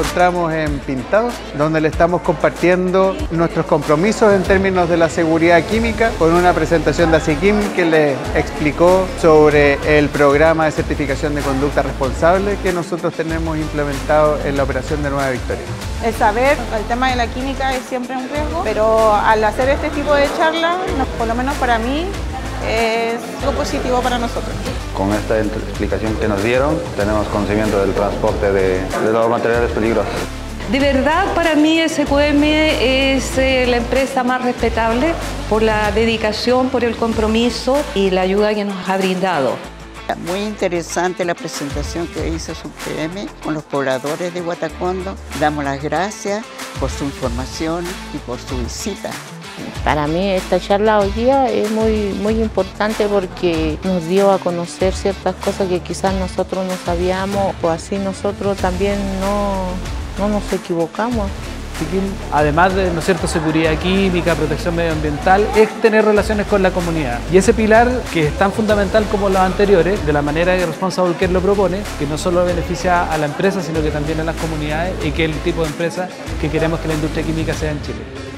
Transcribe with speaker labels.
Speaker 1: encontramos en Pintados, donde le estamos compartiendo nuestros compromisos en términos de la seguridad química con una presentación de ASIQUIM que les explicó sobre el programa de certificación de conducta responsable que nosotros tenemos implementado en la operación de Nueva Victoria.
Speaker 2: El saber, el tema de la química es siempre un riesgo, pero al hacer este tipo de charlas, por lo menos para mí, es algo positivo para nosotros.
Speaker 3: Con esta explicación que nos dieron, tenemos conocimiento del transporte de, los materiales peligrosos.
Speaker 4: De verdad, para mí SQM es eh, la empresa más respetable por la dedicación, por el compromiso y la ayuda que nos ha brindado.
Speaker 5: Muy interesante la presentación que hizo SQM con los pobladores de Guatacondo. Damos las gracias por su información y por su visita.
Speaker 6: Para mí esta charla hoy día es muy, muy importante porque nos dio a conocer ciertas cosas que quizás nosotros no sabíamos o así nosotros también no, no nos equivocamos.
Speaker 7: Además de ¿no cierto? seguridad química, protección medioambiental, es tener relaciones con la comunidad. Y ese pilar, que es tan fundamental como los anteriores, de la manera que Responsible Care lo propone, que no solo beneficia a la empresa, sino que también a las comunidades y que es el tipo de empresa que queremos que la industria química sea en Chile.